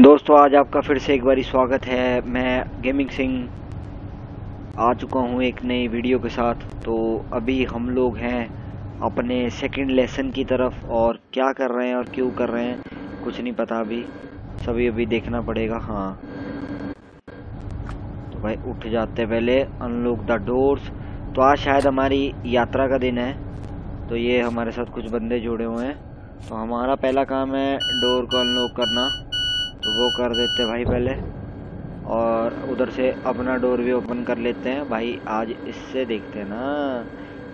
दोस्तों, आज आपका फिर से एक बारी स्वागत है। मैं गेमिंग सिंह आ चुका हूँ एक नई वीडियो के साथ। तो अभी हम लोग हैं अपने सेकंड लेसन की तरफ़ और क्या कर रहे हैं और क्यों कर रहे हैं, कुछ नहीं पता अभी। सभी अभी देखना पड़ेगा हाँ। तो भाई, उठ जाते पहले अनलॉक द डोर्स तो आज शायद हमारी यात्रा का दिन है। तो ये हमारे साथ कुछ बंदे जुड़े हुए हैं। तो हमारा पहला काम है डोर को अनलॉक करना। तो वो कर देते भाई पहले। और उधर से अपना डोर भी ओपन कर लेते हैं। भाई आज इससे देखते हैं ना।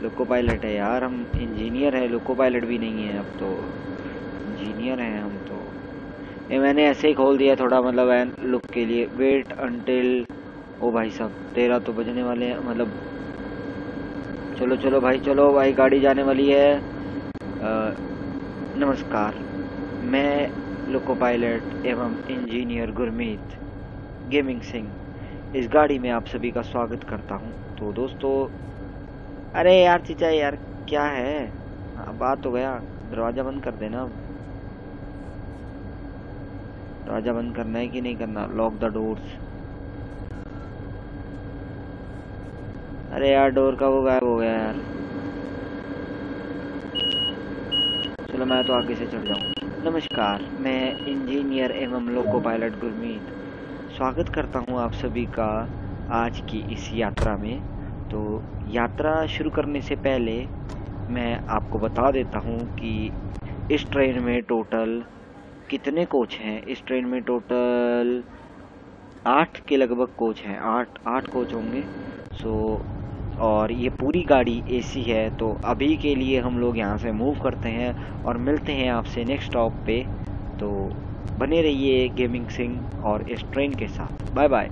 लोको पायलट है यार हम इंजीनियर है। लोको पायलट भी नहीं है अब तो। इंजीनियर हैं हम तो। ये मैंने ऐसे ही खोल दिया थोड़ा मतलब एन लुक के लिए। वेट अनटिल ओ भाई साहब तेरह तो बजने वाले हैं। मतलब चलो चलो भाई चलो भाई गाड़ी जाने वाली है। आ, नमस्कार। मैं लोको पायलट एवं इंजीनियर गुरमीत गेमिंग सिंह इस गाड़ी में आप सभी का स्वागत करता हूँ। तो दोस्तों, अरे यार चीचा यार, क्या है? हाँ बात हो गया। दरवाज़ा बंद कर देना अब। दरवाज़ा बंद करना है कि नहीं करना? लॉक द डोर्स अरे यार, डोर का वो गायब हो गया यार। चलो, मैं तो आगे से चढ़ जाऊँ। नमस्कार, मैं इंजीनियर एवं लोको पायलट गुरमीत स्वागत करता हूँ आप सभी का आज की इस यात्रा में। तो यात्रा शुरू करने से पहले मैं आपको बता देता हूँ कि इस ट्रेन में टोटल कितने कोच हैं? इस ट्रेन में टोटल आठ के लगभग कोच हैं। आठ आठ कोच होंगे। सो और ये पूरी गाड़ी एसी है तो अभी के लिए हम लोग यहाँ से मूव करते हैं और मिलते हैं आपसे नेक्स्ट स्टॉप पे। तो बने रहिए गेमिंग सिंह और इस ट्रेन के साथ। बाय बाय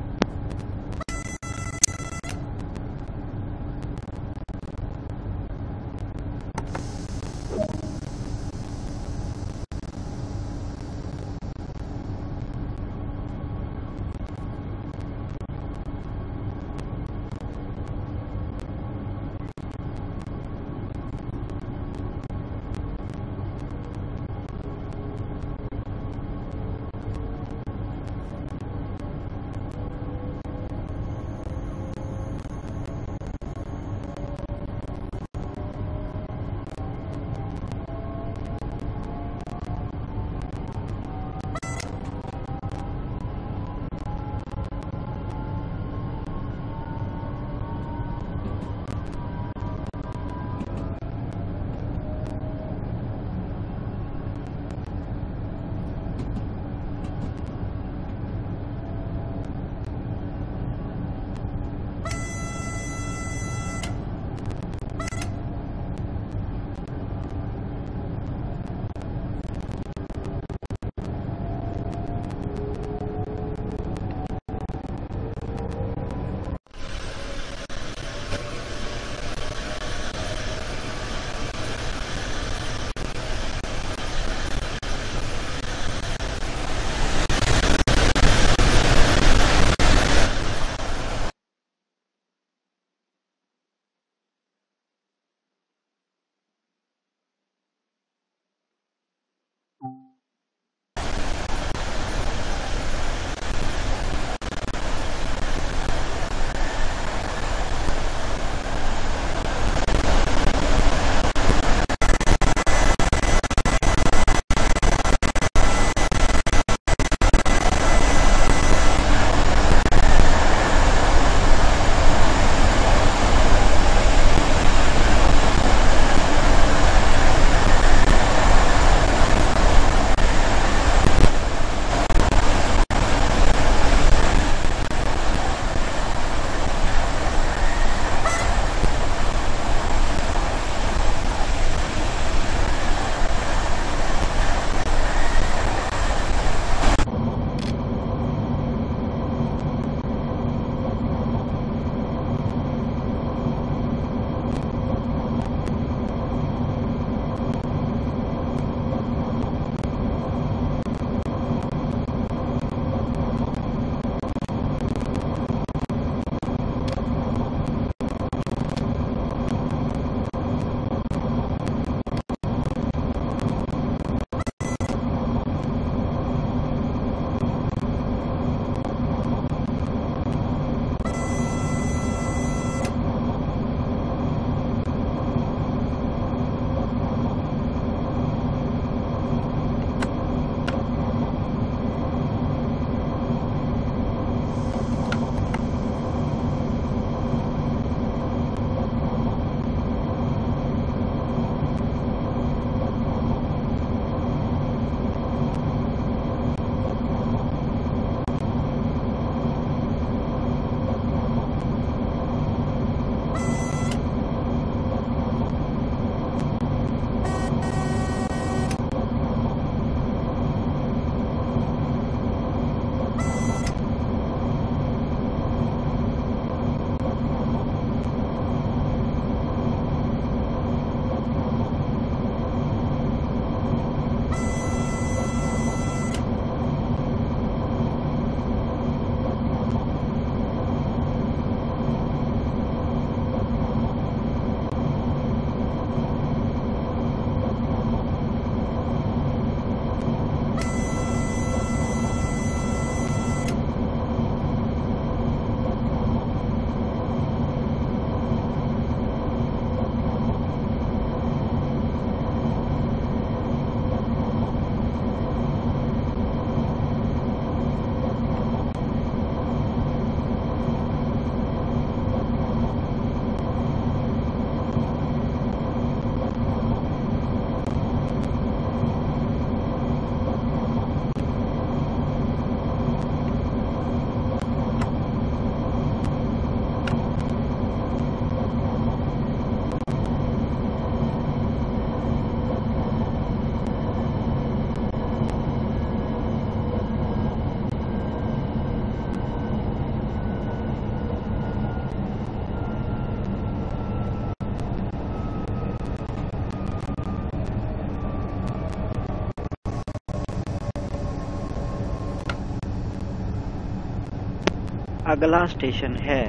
अगला स्टेशन है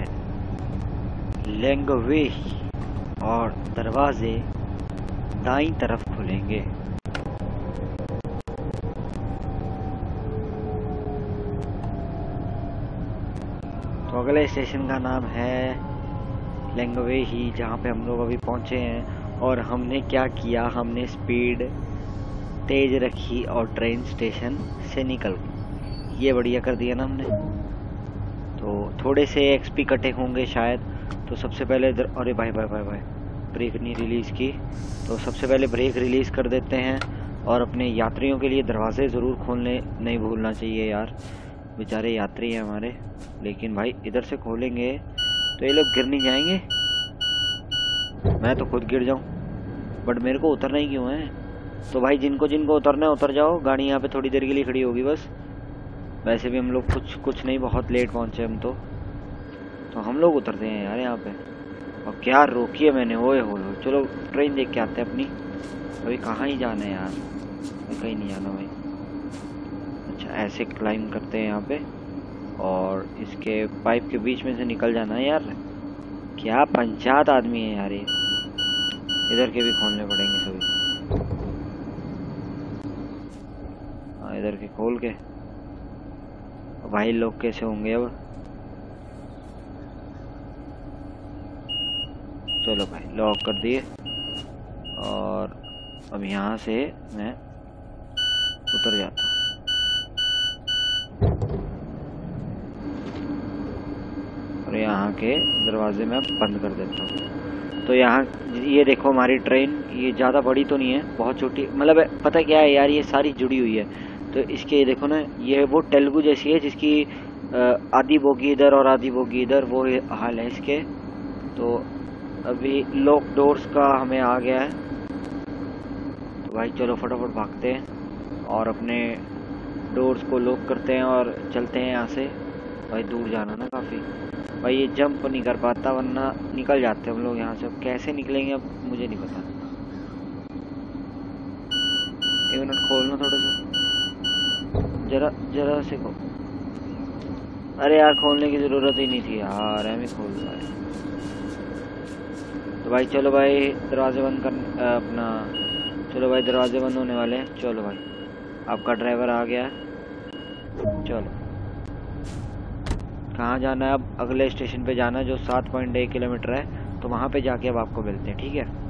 लेंगवे और दरवाजे दाई तरफ़ खुलेंगे। तो अगले स्टेशन का नाम है लेंगवे ही जहाँ पे हम लोग अभी पहुँचे हैं और हमने क्या किया, हमने स्पीड तेज रखी और ट्रेन स्टेशन से निकल गई। ये बढ़िया कर दिया ना हमने। थोड़े से एक्सपी कटे होंगे शायद। तो सबसे पहले इधर, अरे भाई भाई भाई भाई ब्रेक नहीं रिलीज़ की। तो सबसे पहले ब्रेक रिलीज़ कर देते हैं और अपने यात्रियों के लिए दरवाजे ज़रूर खोलने नहीं भूलना चाहिए यार। बेचारे यात्री हैं हमारे। लेकिन भाई, इधर से खोलेंगे तो ये लोग गिर नहीं जाएँगे। मैं तो खुद गिर जाऊँ बट मेरे को उतरना ही क्यों है? तो भाई, जिनको जिनको उतरना है, उतर जाओ। गाड़ी यहाँ पे थोड़ी देर के लिए खड़ी होगी बस। वैसे भी हम लोग कुछ कुछ नहीं, बहुत लेट पहुँचे हम तो। तो हम लोग उतरते हैं यार यहाँ पे। और क्या रोकी है मैंने, ओए हो चलो ट्रेन देख के आते हैं अपनी। अभी कहाँ ही जाना है यार? कहीं नहीं जाना भाई। अच्छा ऐसे क्लाइम करते हैं यहाँ पे। और इसके पाइप के बीच में से निकल जाना है यार। क्या पंचायत आदमी है यार ये। इधर के भी खोलने पड़ेंगे सभी। हाँ इधर के खोल के। भाई लोग कैसे होंगे अब? चलो भाई लॉक कर दिए। और अब यहाँ से मैं उतर जाता हूँ। और यहाँ के दरवाजे में बंद कर देता हूँ। तो यहाँ, ये देखो हमारी ट्रेन ये ज़्यादा बड़ी तो नहीं है, बहुत छोटी। मतलब पता क्या है यार, ये सारी जुड़ी हुई है। तो इसके, देखो ना, ये वो तेलुगु जैसी है जिसकी आधी बोगी इधर और आधी बोगी इधर, वो हाल है इसके। तो अभी लॉक डोर्स का हमें आ गया है। तो भाई, चलो फटाफट भागते हैं और अपने डोर्स को लॉक करते हैं और चलते हैं यहाँ से। भाई, दूर जाना ना काफ़ी। भाई, ये जंप नहीं कर पाता, वरना निकल जाते हम लोग यहाँ से। अब कैसे निकलेंगे, अब मुझे नहीं पता। एक मिनट खोलना थोड़ा सा। जरा जरा से खो अरे यार, खोलने की ज़रूरत ही नहीं थी यार हमें खोल पाए तो भाई, चलो भाई, दरवाजे बंद कर अपना, चलो भाई, दरवाजे बंद होने वाले हैं। चलो भाई, आपका ड्राइवर आ गया चलो। कहाँ जाना है? अब अगले स्टेशन पे जाना है, जो सात पॉइंट एक किलोमीटर है। तो वहाँ पे जाके अब आपको मिलते हैं, ठीक है?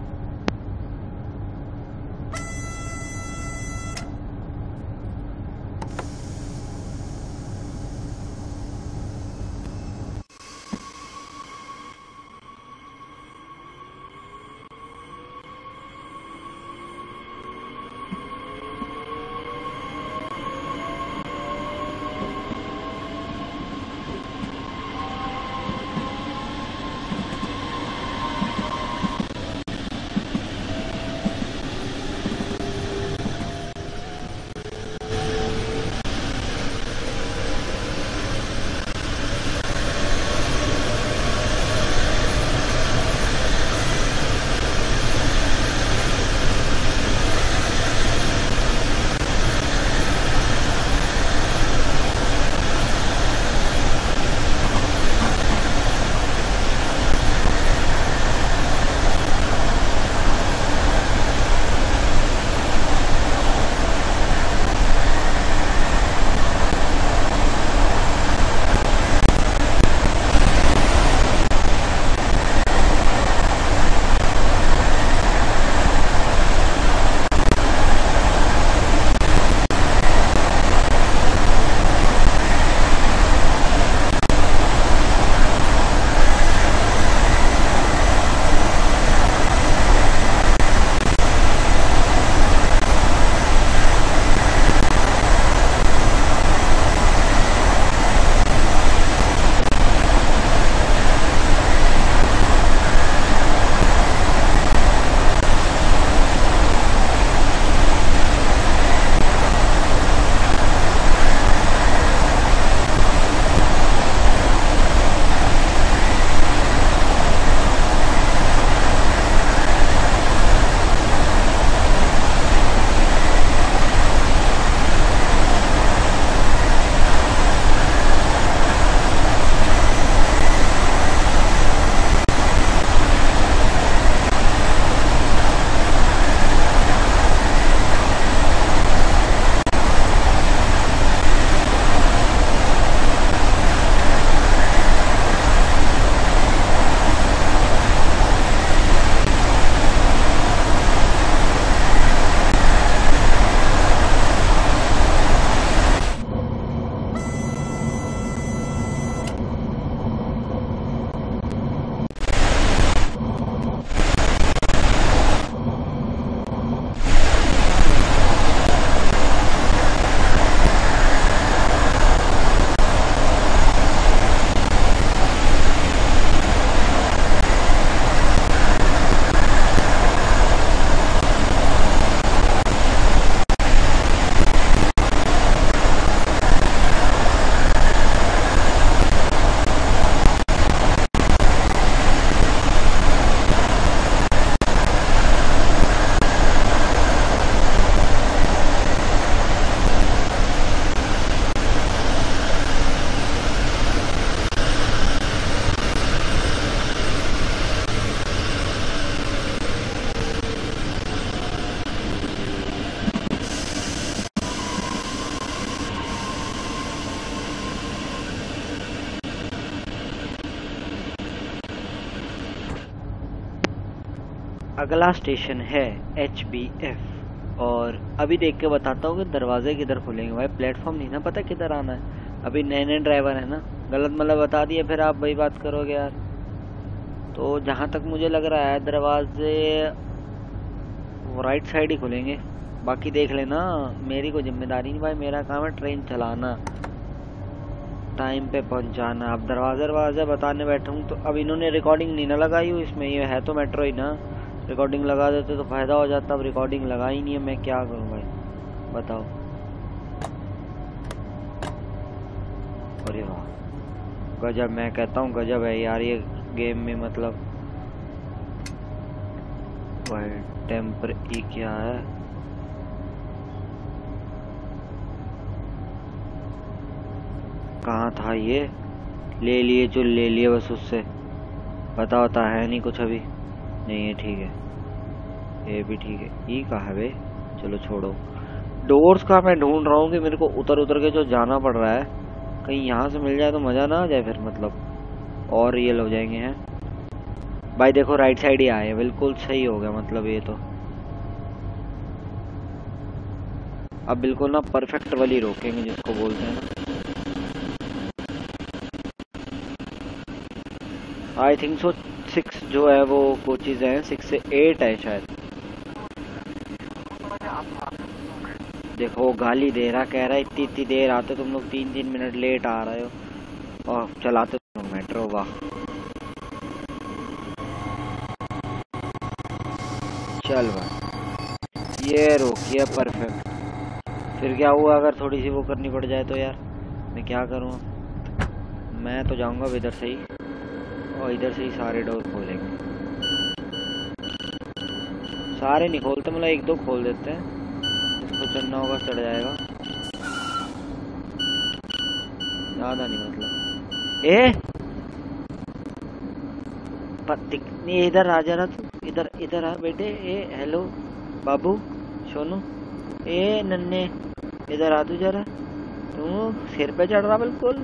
अगला स्टेशन है एच और अभी देख के बताता हूँ कि दरवाजे किधर खुलेंगे भाई, प्लेटफॉर्म नहीं ना पता किधर आना है। अभी नए नए ड्राइवर है ना, गलत मतलब बता दिए, फिर आप वही बात करोगे यार। तो जहाँ तक मुझे लग रहा है, दरवाजे राइट साइड ही खुलेंगे। बाकी देख लेना, मेरी कोई ज़िम्मेदारी नहीं भाई, मेरा काम है ट्रेन चलाना। टाइम पे पहुंचाना। अब दरवाजे दरवाजे बताने बैठा हूँ तो अब इन्होंने रिकॉर्डिंग नहीं ना लगाई हुई, इसमें ये है तो मेट्रो ही ना। रिकॉर्डिंग लगा देते तो फ़ायदा हो जाता, अब रिकॉर्डिंग लगा ही नहीं है, मैं क्या करूँ भाई? बताओ। अरे वाह। गजब, मैं कहता हूँ गजब है यार, ये गेम में मतलब। भाई टेम्पर ई क्या है? कहाँ था ये? ले लिए जो ले लिए बस उससे। पता होता है नहीं कुछ अभी। नहीं, ये ठीक है। ये भी ठीक है। ये कहा है चलो छोड़ो। डोर्स का मैं ढूंढ रहा हूँ कि मेरे को उतर उतर के जो जाना पड़ रहा है, कहीं यहाँ से मिल जाए तो मज़ा ना आ जाए फिर मतलब। और रियल हो जाएँगे, हैं? भाई देखो राइट साइड ही आए बिल्कुल सही हो गया मतलब ये तो। अब बिल्कुल ना परफेक्ट वाली रोकेंगे, जिसको बोलते हैं। आई थिंक सो सिक्स जो है वो कोचिज हैं सिक्स से एट है शायद। देखो, गाली दे रहा, कह रहा है इतनी इतनी देर आते तुम लोग, तीन तीन मिनट लेट आ रहे हो। और चलाते तुम मेट्रो वाह चल भाई। ये रोकिए परफेक्ट फिर क्या हुआ, अगर थोड़ी सी वो करनी पड़ जाए तो यार? मैं क्या करूँ? मैं तो जाऊँगा इधर से ही। और इधर से ही सारे डोर खोलेंगे। सारे नहीं खोलते मतलब एक दो खोल देते हैं। जिसको चढ़ना होगा, चढ़ जाएगा। ज़्यादा नहीं मतलब। ए! नहीं इधर आ जा रहा तू। इधर इधर आ बेटे। ए, हेलो। बाबू, सोनू। ए नन्ने इधर आ तू जरा। तू सिर पे चढ़ रहा बिल्कुल।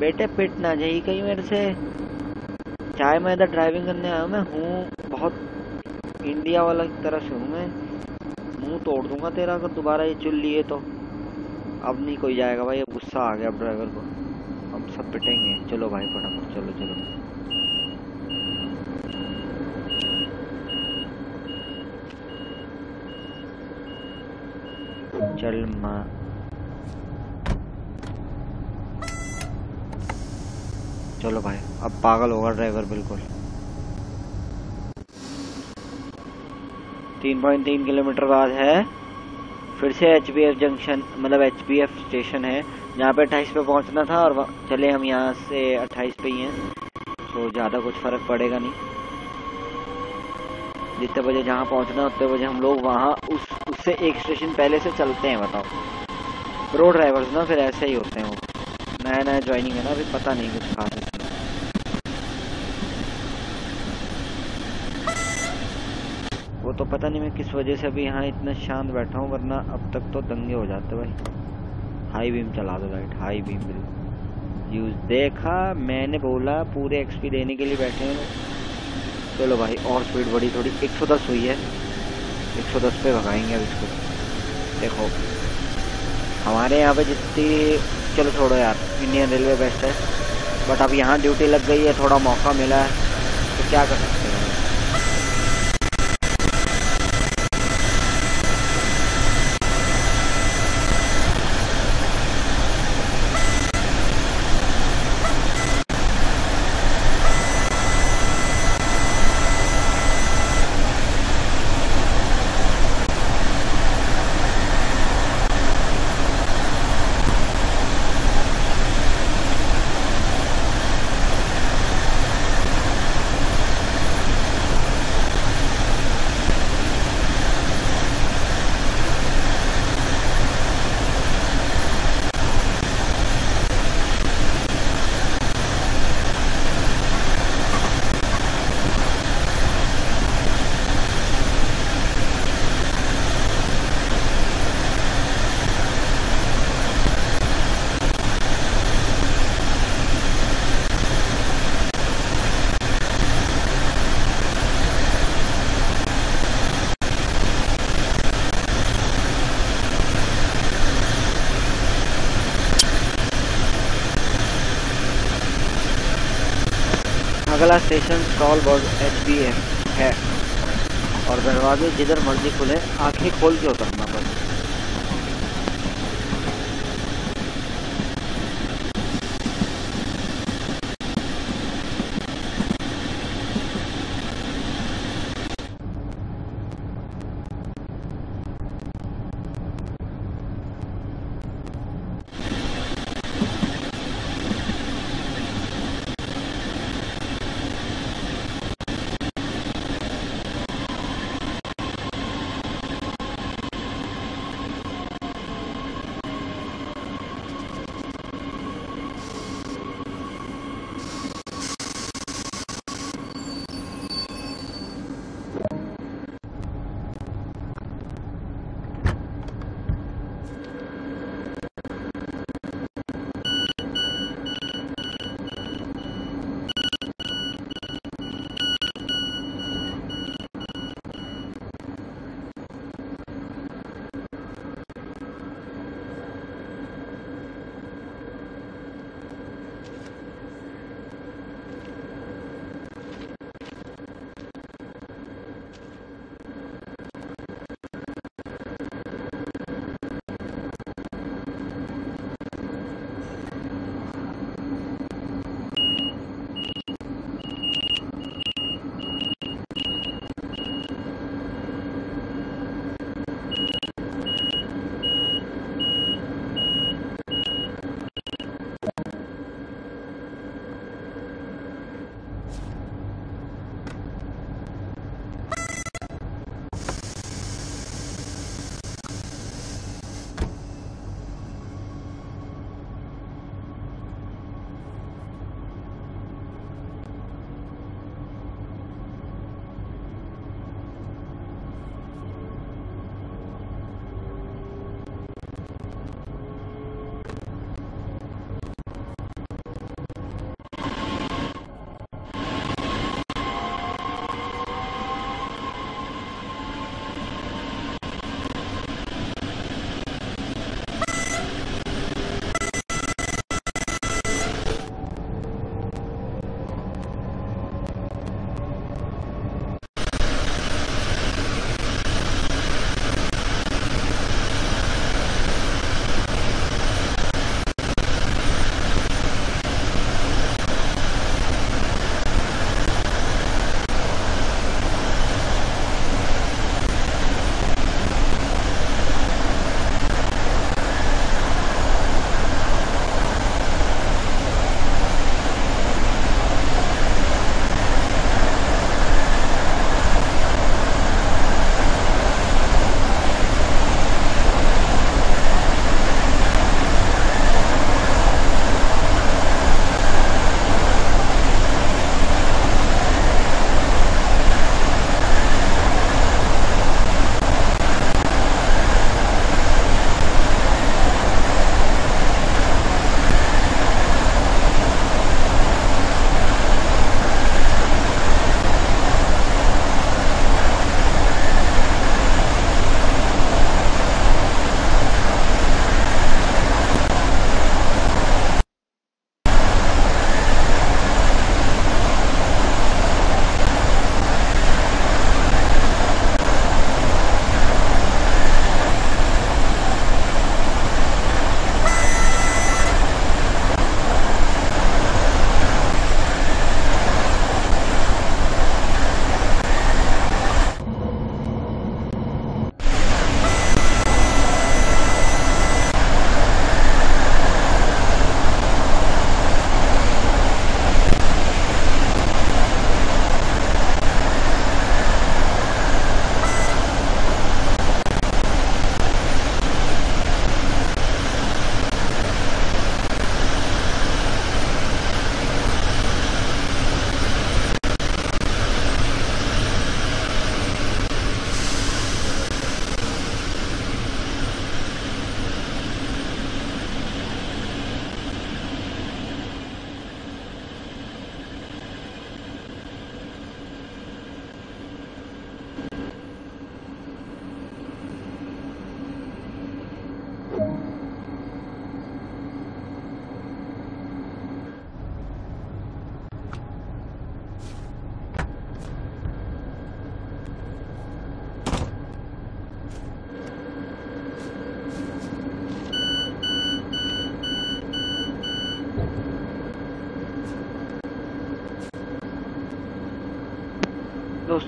बेटे, पिट ना जाइए कहीं मेरे से। चाहे मैं इधर ड्राइविंग करने आया मैं हूँ बहुत इंडिया वाला की तरह से हूँ मैं। मुँह तोड़ दूँगा तेरा अगर दोबारा ये चुन लिए तो। अब नहीं कोई जाएगा भाई, अब गुस्सा आ गया अब ड्राइवर को। हम सब पिटेंगे। चलो भाई, फटाफट चलो चलो। चल माँ चलो भाई, अब पागल होगा ड्राइवर बिल्कुल। तीन पॉइंट तीन किलोमीटर बाद है। फिर से एचपीएफ जंक्शन मतलब एचपीएफ स्टेशन है। जहाँ पे अट्ठाईस पे पहुँचना था और चले हम यहाँ से अट्ठाईस पे ही हैं। तो ज़्यादा कुछ फ़र्क पड़ेगा नहीं। जितने बजे जहाँ पहुँचना, उतने बजे हम लोग वहाँ उस, उससे एक स्टेशन पहले से चलते हैं, बताओ। रोड ड्राइवर्स ना, फिर ऐसे ही होते हैं वो। नया नया ज्वाइनिंग है ना, अभी पता नहीं कुछ खास वो तो पता नहीं मैं किस वजह से अभी यहाँ इतना शांत बैठा हूँ, वरना अब तक तो दंगे हो जाते भाई। हाई बीम चला दो राइट हाई बीम यूज़ देखा, मैंने बोला, पूरे एक्सपी देने के लिए बैठे हैं। चलो भाई, और स्पीड बढ़ी थोड़ी। 110 हुई है। 110 पे भगाएँगे अब इसको। देखो। हमारे यहाँ पे जितनी, चलो छोड़ो यार इंडियन रेलवे बेस्ट है। बट अब यहाँ ड्यूटी लग गई है, थोड़ा मौका मिला है। तो क्या कर सकते हैं? अगला स्टेशन स्टॉल एच बी है। और दरवाजे जिधर मर्ज़ी खुले, आँखें खोल के उतरना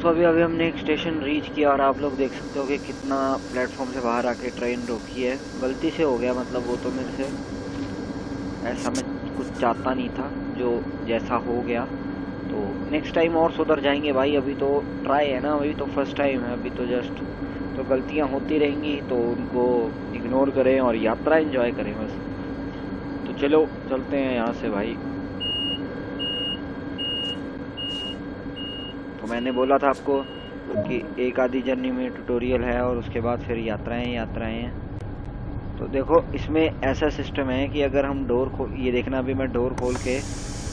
दोस्तों अभी अभी हमने एक स्टेशन रीच किया और आप लोग देख सकते हो कि कितना प्लेटफॉर्म से बाहर आके ट्रेन रोकी है। गलती से हो गया मतलब वो तो मेरे से। ऐसा मैं कुछ चाहता नहीं था, जो जैसा हो गया। तो नेक्स्ट टाइम और सुधर जाएँगे भाई, अभी तो ट्राई है ना, अभी तो फ़र्स्ट टाइम है, अभी तो जस्ट तो गलतियाँ होती रहेंगी तो उनको इग्नोर करें और यात्रा एंजॉय करें बस। तो चलो, चलते हैं यहाँ से भाई। तो मैंने बोला था आपको कि एक आधी जर्नी में ट्यूटोरियल है और उसके बाद फिर यात्राएँ यात्राएँ। हैं तो देखो, इसमें ऐसा सिस्टम है कि अगर हम डोर खोल ये देखना, अभी मैं डोर खोल के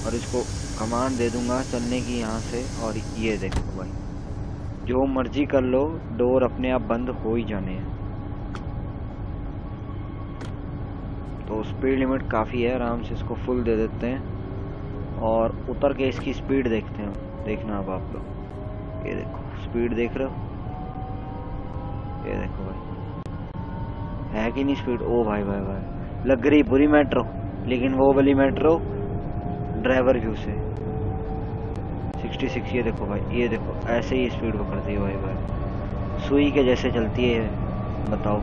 और इसको कमांड दे दूँगा चलने की यहाँ से और ये देखो भाई। जो मर्ज़ी कर लो डोर अपने आप बंद हो ही जाने हैं। तो स्पीड लिमिट काफ़ी है, आराम से इसको फुल दे देते हैं और उतर के इसकी स्पीड देखते हैं, देखना अब आप लोग। ये देखो स्पीड देख रहे हो? ये देखो भाई। है कि नहीं स्पीड ओ भाई भाई भाई। लग रही बुरी मेट्रो लेकिन वो वाली मेट्रो ड्राइवर व्यू से। 66 ये देखो भाई, ये देखो, ऐसे ही स्पीड पकड़ती है भाई भाई। सुई के जैसे चलती है, बताओ।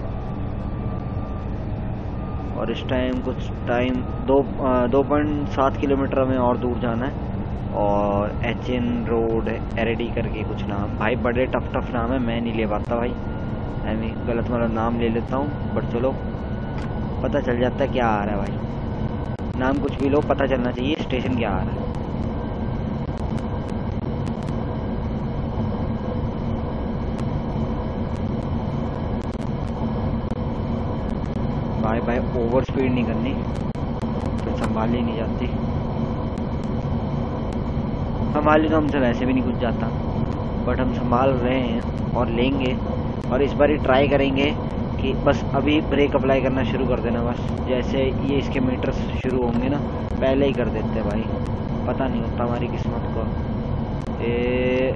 और इस टाइम कुछ टाइम दो दो पॉइंट सात किलोमीटर में और दूर जाना है। और एच एन रोड एरेडी करके कुछ नाम। भाई, बड़े टफ टफ नाम है, मैं नहीं ले पाता भाई। मैं गलत मतलब नाम ले लेता हूँ बट चलो, पता चल जाता है क्या आ रहा है भाई। नाम कुछ भी लो, पता चलना चाहिए स्टेशन क्या आ रहा है। भाई भाई ओवर स्पीड नहीं करनी। तो संभाली नहीं जाती। संभाली तो हमसे वैसे भी नहीं कुछ जाता। बट हम संभाल रहे हैं और लेंगे। और इस बार ही ट्राई करेंगे कि बस अभी ब्रेक अप्लाई करना शुरू कर देना, बस। जैसे ये इसके मीटर्स शुरू होंगे ना, पहले ही कर देते भाई। पता नहीं होता हमारी किस्मत को। ए,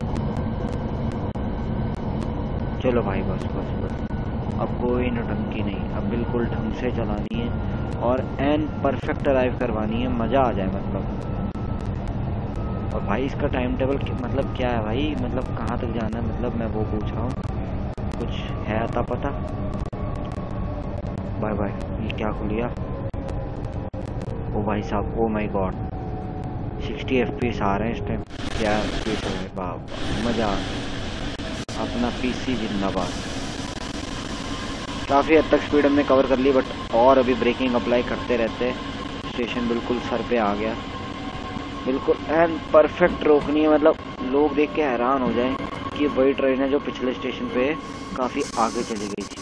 चलो भाई, बस बस बस। अब कोई नटंकी नहीं। अब बिल्कुल ढंग से चलानी है और एन परफेक्ट अराइव करवानी है। मज़ा आ जाए और भाई, इसका टाइम टेबल मतलब क्या है भाई? मतलब कहाँ तक जाना है? मतलब मैं वो पूछ रहा हूँ। कुछ है आता पता? बाय बाय ये क्या खुलिया ओ भाई साहब ओ माय गॉड 60 एफ़ आ रहे हैं इस टाइम क्या स्पीड हो बाप मज़ा अपना पीसी जिंदाबाद। काफ़ी हद तक स्पीड हमने कवर कर ली बट और अभी ब्रेकिंग अप्लाई करते रहते स्टेशन बिल्कुल सर पे आ गया। बिल्कुल एंड परफेक्ट रोकनी है। मतलब लोग देख के हैरान हो जाएँ कि वही ट्रेन है जो पिछले स्टेशन पे काफ़ी आगे चली गई थी।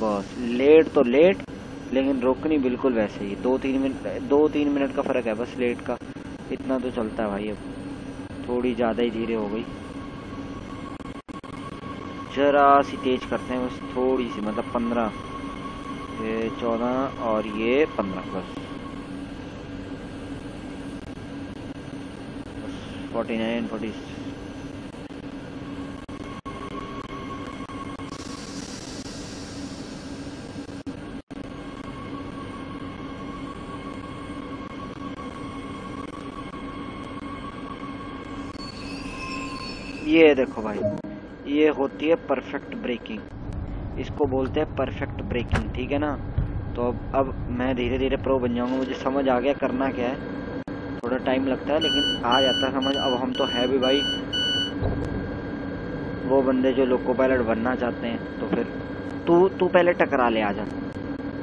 बस लेट तो लेट लेकिन रोकनी बिल्कुल वैसे ही। दो तीन मिनट दो तीन मिनट का फ़र्क है बस लेट का। इतना तो चलता है भाई अब। थोड़ी ज़्यादा ही धीरे हो गई। जरा सी तेज करते हैं बस, थोड़ी सी मतलब पंद्रह चौदह और ये पंद्रह, बस। फोर्टी नाइन फोर्टी ये देखो भाई, ये होती है परफेक्ट ब्रेकिंग इसको बोलते हैं परफेक्ट ब्रेकिंग ठीक है ना? तो अब अब मैं धीरे धीरे प्रो बन जाऊँगा, मुझे समझ आ गया करना क्या है। थोड़ा टाइम लगता है, लेकिन आ जाता है समझ। अब हम तो है भी भाई। वो बंदे जो लोको पायलट बनना चाहते हैं तो फिर तू तू पहले टकरा ले, आ जा।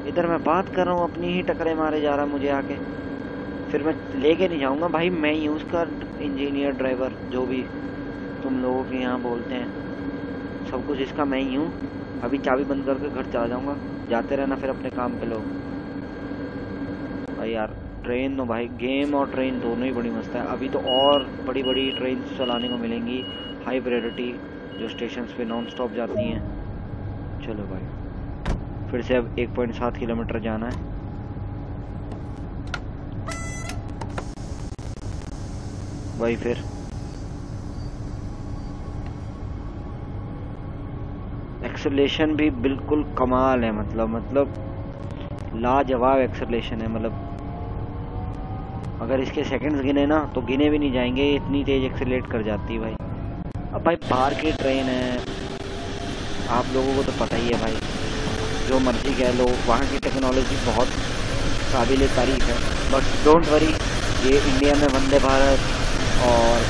इधर मैं बात कर रहा हूँ, अपनी ही टकरे मारे जा रहा मुझे आके। फिर मैं लेके नहीं जाऊँगा। भाई, मैं ही उसका इंजीनियर ड्राइवर जो भी तुम लोगों के यहाँ बोलते हैं। सब कुछ इसका मैं ही हूँ। अभी चाबी बंद करके घर चला जाऊँगा। जाते रहना फिर अपने काम पे लोग। भाई यार ट्रेन तो भाई गेम और ट्रेन दोनों ही बड़ी मस्त है। अभी तो और बड़ी बड़ी ट्रेन चलाने को मिलेंगी। हाई प्रायोरिटी जो स्टेशन पे नॉन स्टॉप जाती हैं। चलो भाई। फिर से अब 1.7 किलोमीटर जाना है। भाई फिर। एक्सलेशन भी बिल्कुल कमाल है मतलब मतलब लाजवाब एक्सलेशन है मतलब अगर इसके सेकंड्स गिने ना तो गिने भी नहीं जाएँगे, इतनी तेज एक्सीट कर जाती है भाई। अब भाई बाहर की ट्रेन है। आप लोगों को तो पता ही है भाई। जो मर्ज़ी कह लो, वहाँ की टेक्नोलॉजी बहुत काबिल तारीफ़ है। बट डोंट वरी ये इंडिया में वंदे भारत और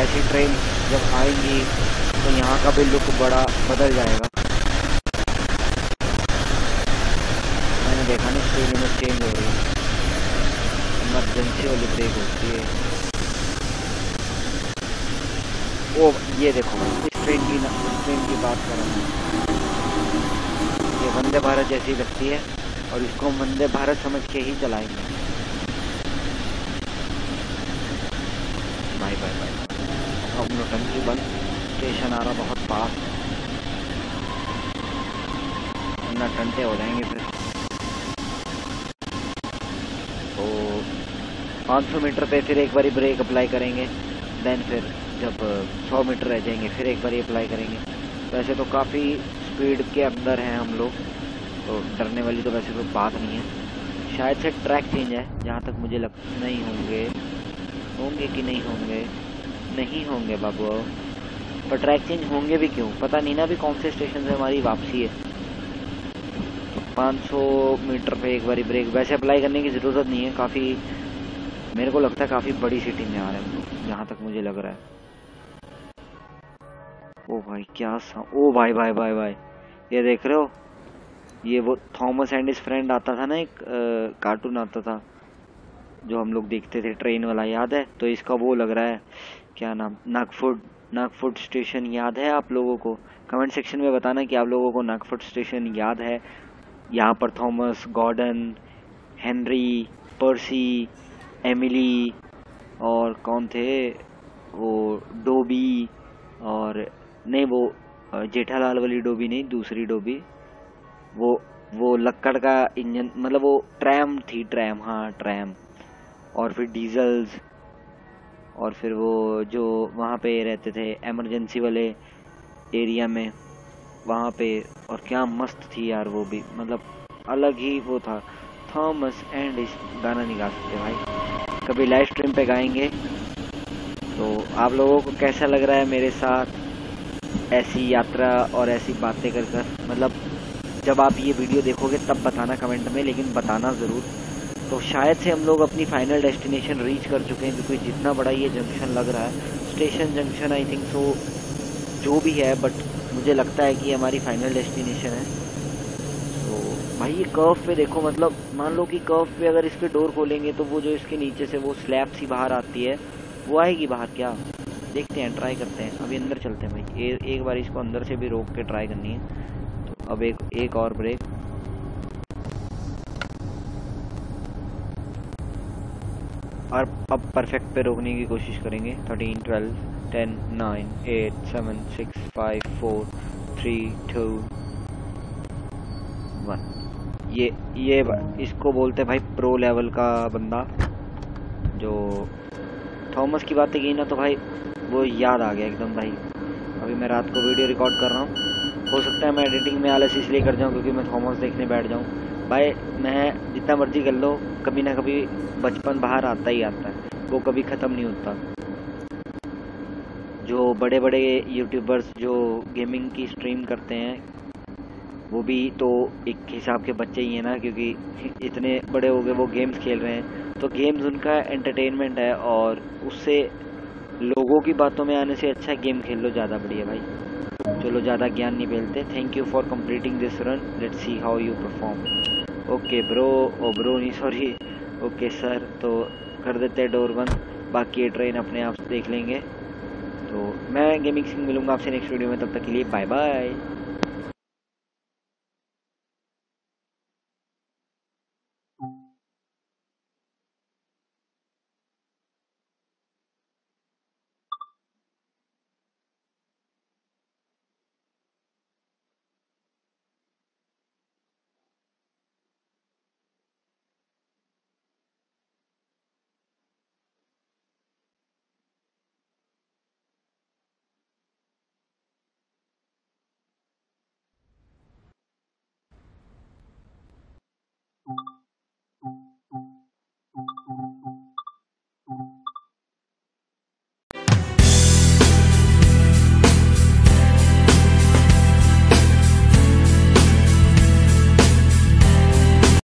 ऐसी ट्रेन जब आएँगी तो यहाँ का भी लुक बड़ा बदल जाएगा। मैंने देखा नहीं स्पीड लिमिट चेंज हो रही है। इमरजेंसी वाली ब्रेक होती है। ओ ये देखो, इस ट्रेन की ना, इस ट्रेन की बात कर रहा हूँ। ये वंदे भारत जैसी लगती है और इसको हम वंदे भारत समझ के ही चलाएँगे। Bye bye bye. अब नोटंकी बंद। स्टेशन आ रहा बहुत पास वरना टंटे हो जाएँगे फिर तो 500 मीटर पे फिर एक बारी ब्रेक अप्लाई करेंगे देन फिर जब 100 मीटर रह जाएँगे, फिर एक बारी अप्लाई करेंगे। वैसे तो काफ़ी स्पीड के अंदर हैं हम लोग तो डरने वाली तो वैसे कोई बात नहीं है। शायद से ट्रैक चेंज है, जहाँ तक मुझे लग, नहीं होंगे। होंगे कि नहीं होंगे? नहीं होंगे बाबू। पर ट्रैक चेंज होंगे भी क्यों? पता नहीं ना अभी कौन से स्टेशन से हमारी वापसी है। तो 500 मीटर पे एक बारी ब्रेक वैसे अप्लाई करने की ज़रूरत नहीं है, काफ़ी मेरे को लगता है काफ़ी बड़ी सिटी में आ रहे हैं हम लोग जहाँ तक मुझे लग रहा है। ओ भाई, क्या सा ओ भाई भाई भाई भाई। ये देख रहे हो? ये वो थॉमस एंड इस फ्रेंड आता था ना एक कार्टून आता था, जो हम लोग देखते थे ट्रेन वाला, याद है? तो इसका वो लग रहा है, क्या नाम? नागफुट नागफुट स्टेशन याद है आप लोगों को? कमेंट सेक्शन में बताना कि आप लोगों को नागफुट स्टेशन याद है। यहाँ पर Thomas Gordon Henry Percy Emily और कौन थे? वो डोबी और नहीं, वो जेठालाल वाली डोबी नहीं, दूसरी डोबी। वो वो लक्कड़ का इंजन मतलब वो ट्रैम थी, ट्रैम हाँ ट्रैम। और फिर डीजल्स, और फिर वो जो वहाँ पे रहते थे एमरजेंसी वाले एरिया में, वहाँ पे। और क्या मस्त थी यार वो भी मतलब अलग ही वो था। थॉमस एंड इस गाना नहीं गा सकते भाई। कभी लाइव स्ट्रीम पे गाएँगे। तो आप लोगों को कैसा लग रहा है मेरे साथ? ऐसी यात्रा और ऐसी बातें कर कर। मतलब जब आप ये वीडियो देखोगे तब बताना कमेंट में, लेकिन बताना ज़रूर। तो शायद से हम लोग अपनी फाइनल डेस्टिनेशन रीच कर चुके हैं, क्योंकि जितना बड़ा ये जंक्शन लग रहा है station junction I think so जो भी है बट मुझे लगता है कि हमारी फाइनल डेस्टिनेशन है। भाई ये कर्व पे देखो मतलब मान लो कि कर्व पे अगर इसके डोर खोलेंगे तो वो जो इसके नीचे से वो स्लैब सी बाहर आती है वो आएगी बाहर क्या? देखते हैं ट्राई करते हैं। अभी अंदर चलते हैं भाई। ए, एक बार इसको अंदर से भी रोक के ट्राई करनी है। तो अब एक एक और ब्रेक और अब परफेक्ट पे रोकने की कोशिश करेंगे। Thirteen twelve ten nine eight seven six five four three two ये ये इसको बोलते हैं भाई प्रो लेवल का बंदा, जो थॉमस की बातें की ना तो भाई वो याद आ गया एकदम भाई। अभी मैं रात को वीडियो रिकॉर्ड कर रहा हूँ। हो सकता है मैं एडिटिंग में आलस इसलिए कर जाऊँ क्योंकि मैं थॉमस देखने बैठ जाऊँ। भाई, मैं जितना मर्ज़ी कर लो, कभी ना कभी बचपन बाहर आता ही आता है। वो कभी ख़त्म नहीं होता। जो बड़े बड़े यूट्यूबर्स जो गेमिंग की स्ट्रीम करते हैं वो भी तो एक हिसाब के बच्चे ही हैं ना, क्योंकि इतने बड़े हो गए, वो गेम्स खेल रहे हैं। तो गेम्स उनका एंटरटेनमेंट है और उससे लोगों की बातों में आने से अच्छा गेम खेल लो ज़्यादा बढ़िया भाई। चलो, ज़्यादा ज्ञान नहीं फैलते। Thank you for completing this run let see how you perform okay bro oh bro नहीं सॉरी ओके सर तो कर देते हैं डोर बंद। बाकी ट्रेन अपने आप देख लेंगे। तो मैं गेमिंग सिंह मिलूँगा आपसे नेक्स्ट वीडियो में। तब तक के लिए बाय बाय